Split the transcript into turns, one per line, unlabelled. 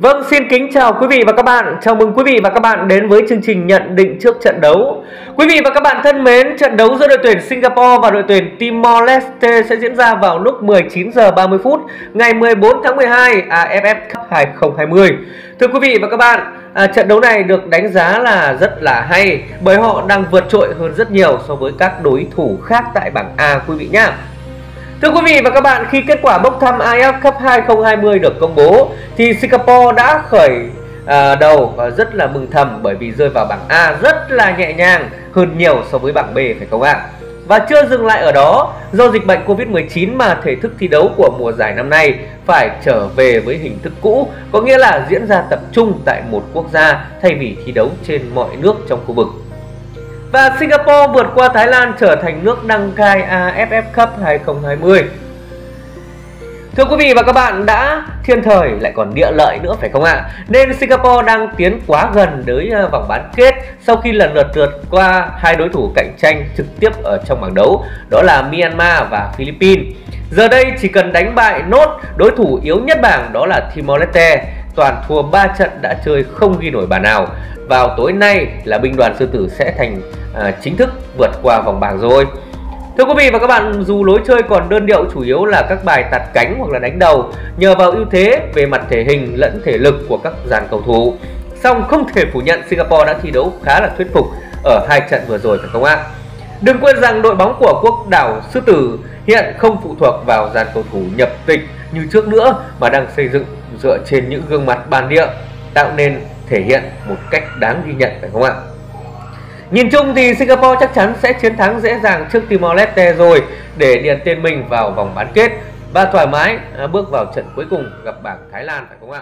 Vâng, xin kính chào quý vị và các bạn. Chào mừng quý vị và các bạn đến với chương trình nhận định trước trận đấu. Quý vị và các bạn thân mến, trận đấu giữa đội tuyển Singapore và đội tuyển Timor Leste sẽ diễn ra vào lúc 19 giờ 30 phút ngày 14 tháng 12 AFF Cup 2020. Thưa quý vị và các bạn, à, trận đấu này được đánh giá là rất là hay bởi họ đang vượt trội hơn rất nhiều so với các đối thủ khác tại bảng A quý vị nhé. Thưa quý vị và các bạn, khi kết quả bốc thăm AFF Cup 2020 được công bố thì Singapore đã khởi à, đầu và rất là mừng thầm bởi vì rơi vào bảng A rất là nhẹ nhàng hơn nhiều so với bảng B phải không ạ? Và chưa dừng lại ở đó, do dịch bệnh Covid-19 mà thể thức thi đấu của mùa giải năm nay phải trở về với hình thức cũ, có nghĩa là diễn ra tập trung tại một quốc gia thay vì thi đấu trên mọi nước trong khu vực. Và Singapore vượt qua Thái Lan trở thành nước đăng cai AFF Cup 2020. Thưa quý vị và các bạn, đã thiên thời lại còn địa lợi nữa phải không ạ? Nên Singapore đang tiến quá gần tới ờ, vòng bán kết sau khi lần lượt vượt qua hai đối thủ cạnh tranh trực tiếp ở trong bảng đấu, đó là Myanmar và Philippines. Giờ đây chỉ cần đánh bại nốt đối thủ yếu nhất bảng đó là Timor Leste, toàn thua 3 trận đã chơi không ghi nổi bàn nào. Vào tối nay là binh đoàn sư tử sẽ thành à, chính thức vượt qua vòng bảng rồi. Thưa quý vị và các bạn, dù lối chơi còn đơn điệu chủ yếu là các bài tạt cánh hoặc là đánh đầu, nhờ vào ưu thế về mặt thể hình lẫn thể lực của các dàn cầu thủ, song không thể phủ nhận Singapore đã thi đấu khá là thuyết phục ở hai trận vừa rồi phải không ạ? Đừng quên rằng đội bóng của quốc đảo Sư Tử hiện không phụ thuộc vào dàn cầu thủ nhập tịch như trước nữa mà đang xây dựng dựa trên những gương mặt bản địa tạo nên thể hiện một cách đáng ghi nhận, phải không ạ? Nhìn chung thì Singapore chắc chắn sẽ chiến thắng dễ dàng trước Timor Leste rồi, để điền tên mình vào vòng bán kết và thoải mái à, bước vào trận cuối cùng gặp bảng Thái Lan, phải không ạ?